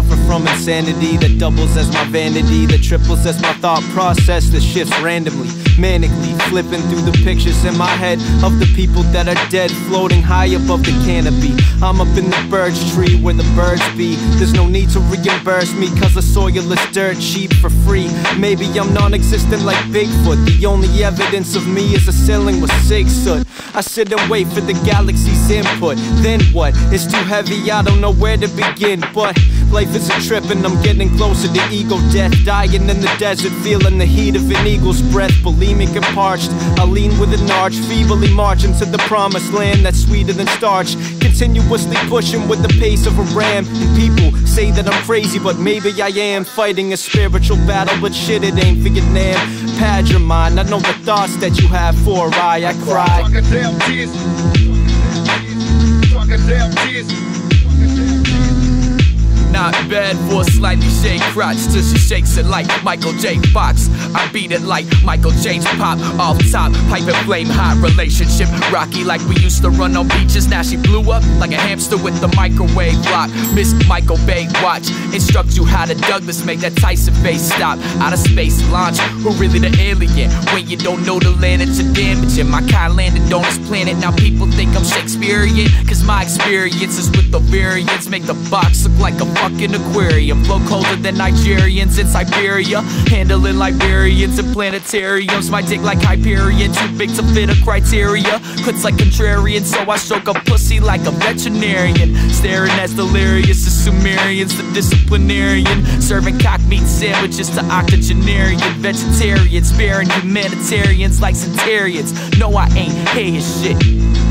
from insanity that doubles as my vanity, that triples as my thought process that shifts randomly, manically, flipping through the pictures in my head of the people that are dead, floating high above the canopy. I'm up in the birch tree where the birds be. There's no need to reimburse me, cause the soil is dirt cheap for free. Maybe I'm non existent like Bigfoot. The only evidence of me is a ceiling with six soot. I sit and wait for the galaxy's input. Then what? It's too heavy, I don't know where to begin. But life is a trip and I'm getting closer to ego death. Dying in the desert, feeling the heat of an eagle's breath. Bulimic and parched, I lean with an arch, feebly marching to the promised land that's sweeter than starch. Continuously pushing with the pace of a ram. And people say that I'm crazy, but maybe I am. Fighting a spiritual battle, but shit, it ain't Vietnam. Pad your mind, I know the thoughts that you have for I, I cry. Bad for a slightly shaved crotch till she shakes it like Michael J. Fox. I beat it like Michael James Pop off top, pipe and flame hot relationship. Rocky like we used to run on beaches. Now she blew up like a hamster with the microwave block. Miss Michael Bay watch instruct you how to Douglas make that Tyson face stop. Out of space launch, who really the alien? When you don't know the land that you're damaging. My kind landed on this planet. Now people think I'm Shakespearean. Cause my experiences with the variants make the box look like a fucking aquarium. Flow colder than Nigerians in Siberia. Handling Liberians in planetariums. My dick like Hyperion, too big to fit a criteria. Quits like contrarian, so I stroke a pussy like a veterinarian. Staring as delirious as Sumerians, the disciplinarian. Serving cock meat sandwiches to octogenarian vegetarians. Sparing humanitarians like centurions. No, I ain't hey shit.